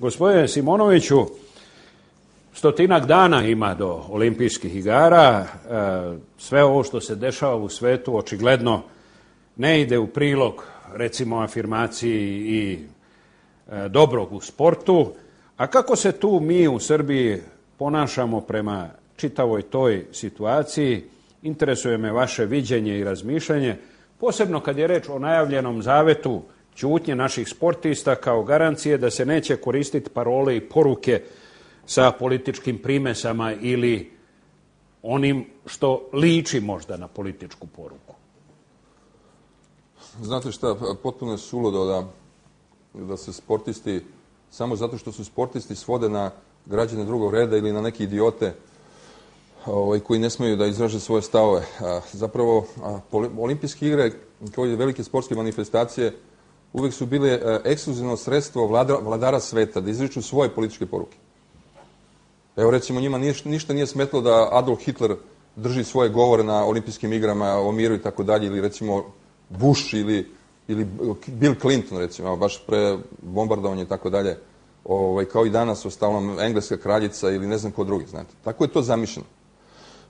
Gospodine Simonoviću, stotinak dana ima do olimpijskih igara. E, sve ovo što se dešava u svetu očigledno ne ide u prilog recimo afirmaciji i e, dobrog u sportu. A kako se tu mi u Srbiji ponašamo prema čitavoj toj situaciji? Interesuje me vaše viđenje i razmišljanje, posebno kad je reč o najavljenom zavetu ćutnje naših sportista kao garancije da se neće koristiti parole i poruke sa političkim primesama ili onim što liči možda na političku poruku. Znate šta, potpuno je suludo da, da se sportisti, samo zato što su sportisti, svode na građane drugog reda ili na neke idiote ovaj, koji ne smeju da izraže svoje stavove. Zapravo, olimpijske igre, kao i velike sportske manifestacije, uvek su bile a, ekskluzivno sredstvo vlada, vladara sveta da izriču svoje političke poruke. Evo recimo njima nije, ništa nije smetlo da Adolf Hitler drži svoje govore na olimpijskim igrama o miru i tako dalje, ili recimo Bush ili, ili Bill Clinton recimo, baš pre bombardovanja i tako dalje, ovaj, kao i danas ostalom engleska kraljica ili ne znam ko drugi, znate. Tako je to zamišljeno.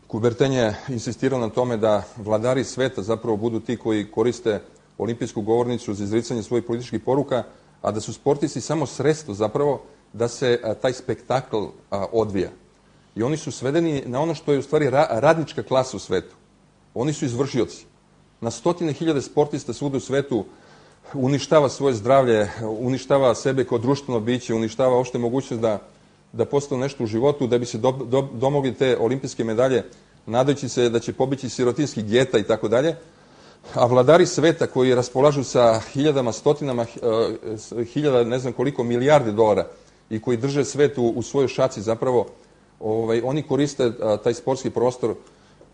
Kuberten je insistirao na tome da vladari sveta zapravo budu ti koji koriste olimpijsku govornicu za izricanje svojih političkih poruka, a da su sportisti samo sredstvo zapravo da se a, taj spektakl a, odvija. I oni su svedeni na ono što je u stvari ra, radnička klasa u svetu. Oni su izvršioci. Na stotine hiljade sportista svuda u svetu uništava svoje zdravlje, uništava sebe kao društveno biće, uništava ošte mogućnost da, da postane nešto u životu, da bi se do, do, domogli te olimpijske medalje, nadajući se da će pobići sirotinski geta i tako dalje. A vladari sveta koji raspolažu sa hiljadama, stotinama, hiljada, ne znam koliko, milijarde dolara, i koji drže svet u, u svojoj šaci zapravo, ovaj, oni koriste a, taj sportski prostor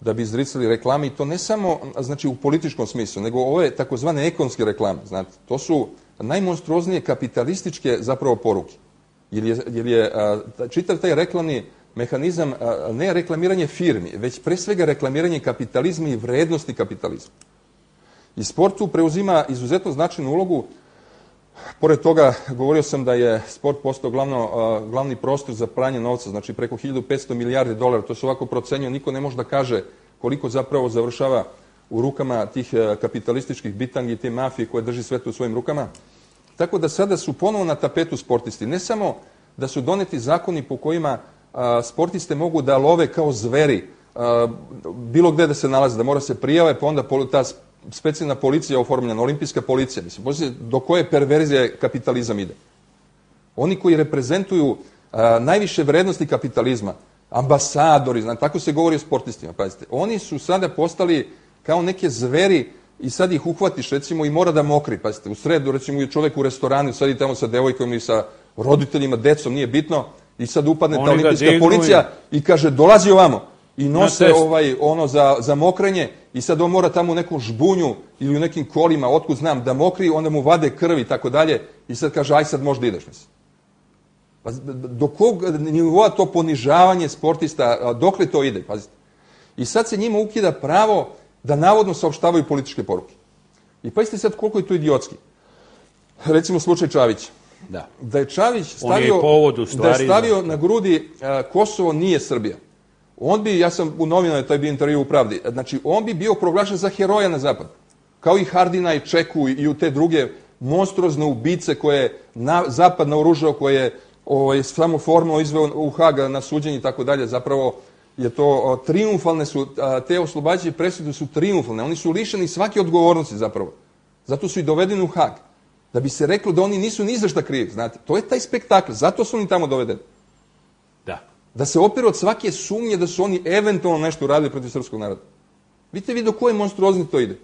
da bi izricali reklame i to ne samo znači u političkom smislu, nego ove takozvane ekonomske reklame. Znate, to su najmonstruoznije kapitalističke zapravo poruke. Jer je, jer je a, čitav taj reklamni mehanizam a, ne reklamiranje firmi, već pre svega reklamiranje kapitalizma i vrednosti kapitalizma. I sportu preuzima izuzetno značajnu ulogu Pored toga, govorio sam da je sport postao glavno, glavni prostor za pranje novca, znači preko 1500 milijardi dolara, to se ovako procenjuje, niko ne može da kaže koliko zapravo završava u rukama tih e, kapitalističkih bitangi i te mafije koje drži sve to u svojim rukama. Tako da sada su ponovo na tapetu sportisti. Ne samo da su doneti zakoni po kojima sportiste mogu da love kao zveri, bilo gde da se nalaze, da mora se prijave, pa onda ta specijalna policija oformljena, olimpijska policija. Mislim, posle, do koje perverzije kapitalizam ide. Oni koji reprezentuju a, najviše vrednosti kapitalizma, ambasadori, znači, tako se govori o sportistima, pazite, oni su sada postali kao neke zveri i sad ih uhvatiš, recimo, i mora da mokri, pazite, u sredu, recimo, je čovek u restoranu, sad i tamo sa devojkom ili sa roditeljima, decom, nije bitno, i sad upadne ta olimpijska policija i kaže, dolazi ovamo, i nose ovaj, ono za, za mokrenje i sad on mora tamo u nekom žbunju ili u nekim kolima, otkud znam, da mokri, onda mu vade krv i tako dalje i sad kaže, aj sad možda ideš. Mislim. Pa do kog nivoa to ponižavanje sportista, dokle to ide, pazite. I sad se njima ukida pravo da navodno saopštavaju političke poruke. I pazite sad koliko je to idiotski. Recimo slučaj Čavića. Da. Da je Čavić stavio, je povod, stvari, da je stavio na grudi Kosovo nije Srbija on bi, ja sam u novinama, to je bio intervju u Pravdi, znači on bi bio proglašen za heroja na zapad. Kao i Hardina i Čeku i u te druge monstruozne ubice koje na, zapad naoružao, koje je ovaj, samo formalno izveo u Haga na suđenje i tako dalje, zapravo je to o, triumfalne su, a, te oslobađajuće presude su triumfalne, oni su lišeni svake odgovornosti zapravo. Zato su i dovedeni u Hag. Da bi se reklo da oni nisu ni za šta krivi, znate. To je taj spektakl, zato su oni tamo dovedeni da se operu od svake sumnje da su oni eventualno nešto uradili protiv srpskog naroda. Vidite vi do koje monstruozni to ide.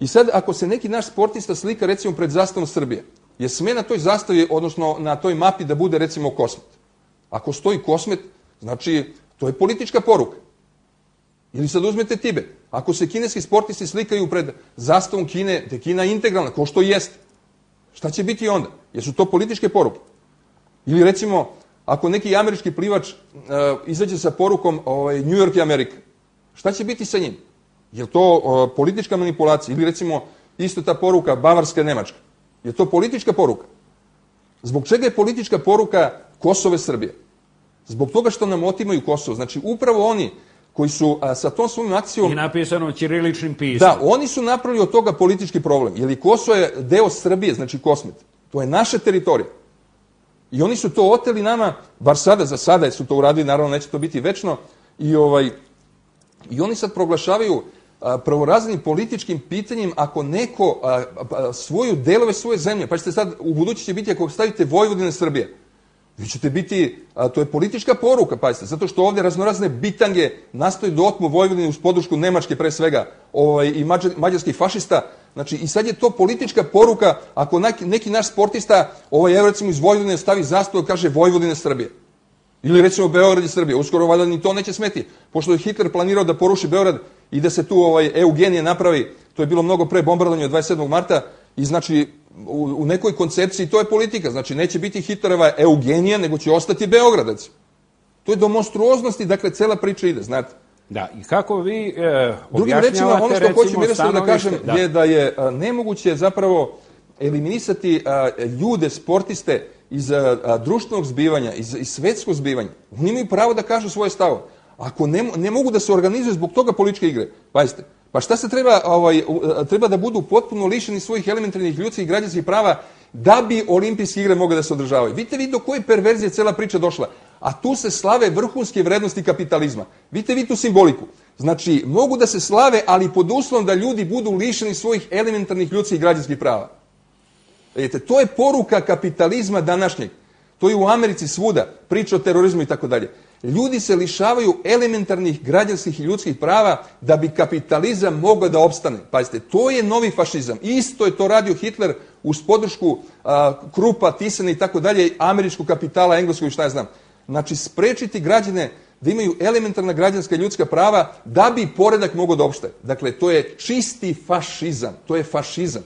I sad, ako se neki naš sportista slika, recimo, pred zastavom Srbije, je sme na toj zastavi, odnosno na toj mapi da bude, recimo, kosmet. Ako stoji kosmet, znači, to je politička poruka. Ili sad uzmete Tibet. Ako se kineski sportisti slikaju pred zastavom Kine, je Kina integralna, ko što jeste. Šta će biti onda? Jesu to političke poruke? Ili recimo, ako neki američki plivač uh, izađe sa porukom ovaj, New York i Amerika, šta će biti sa njim? Je to uh, politička manipulacija? Ili recimo isto ta poruka Bavarska Nemačka? Je to politička poruka? Zbog čega je politička poruka Kosove Srbije? Zbog toga što nam otimaju Kosovo. Znači, upravo oni koji su a, sa tom svojom akcijom... I napisano ćiriličnim pismom. Da, oni su napravili od toga politički problem. Jer i Kosovo je deo Srbije, znači Kosmet. To je naša teritorija. I oni su to oteli nama, bar sada, za sada su to uradili, naravno neće to biti večno, i, ovaj, i oni sad proglašavaju a, prvoraznim političkim pitanjem ako neko a, a, svoju delove svoje zemlje, pa ćete sad, u budući će biti ako stavite Vojvodine Srbije, vi ćete biti, a, to je politička poruka, pazite, zato što ovde raznorazne bitange nastoje da otmu Vojvodine uz podršku Nemačke pre svega ovaj, i mađar, mađarskih fašista, Znači, i sad je to politička poruka, ako neki, neki naš sportista, ovaj, evo recimo iz Vojvodine stavi zastavu, kaže Vojvodine Srbije. Ili recimo Beograd i Srbije. Uskoro valjda ni to neće smeti. Pošto je Hitler planirao da poruši Beograd i da se tu ovaj, Eugenije napravi, to je bilo mnogo pre bombardovanja 27. marta, i znači u, u nekoj koncepciji to je politika. Znači, neće biti Hitlerova Eugenija, nego će ostati Beogradac. To je do monstruoznosti, dakle, cela priča ide, znate. Da, i kako vi e, Drugim rečima, ono što hoću jednostavno da kažem da. je da je a, nemoguće zapravo eliminisati a, ljude, sportiste iz a, društvenog zbivanja, iz, iz svetskog zbivanja. Oni imaju pravo da kažu svoje stavo. Ako ne, ne mogu da se organizuju zbog toga političke igre, pazite, pa šta se treba, ovaj, treba da budu potpuno lišeni svojih elementarnih ljudskih i građanskih prava da bi olimpijske igre mogle da se održavaju. Vidite vi do koje perverzije cela priča došla. A tu se slave vrhunske vrednosti kapitalizma. Vidite vi tu simboliku. Znači, mogu da se slave, ali pod uslovom da ljudi budu lišeni svojih elementarnih ljudskih i građanskih prava. Vidite, to je poruka kapitalizma današnjeg. To je u Americi svuda, priča o terorizmu i tako dalje. Ljudi se lišavaju elementarnih građanskih i ljudskih prava da bi kapitalizam mogao da opstane. Pazite, to je novi fašizam. Isto je to radio Hitler uz podršku a, Krupa, Tisana i tako dalje, američkog kapitala, engleskog i šta ja znam. Znači, sprečiti građane da imaju elementarna građanska i ljudska prava da bi poredak mogao da opšte. Dakle, to je čisti fašizam. To je fašizam.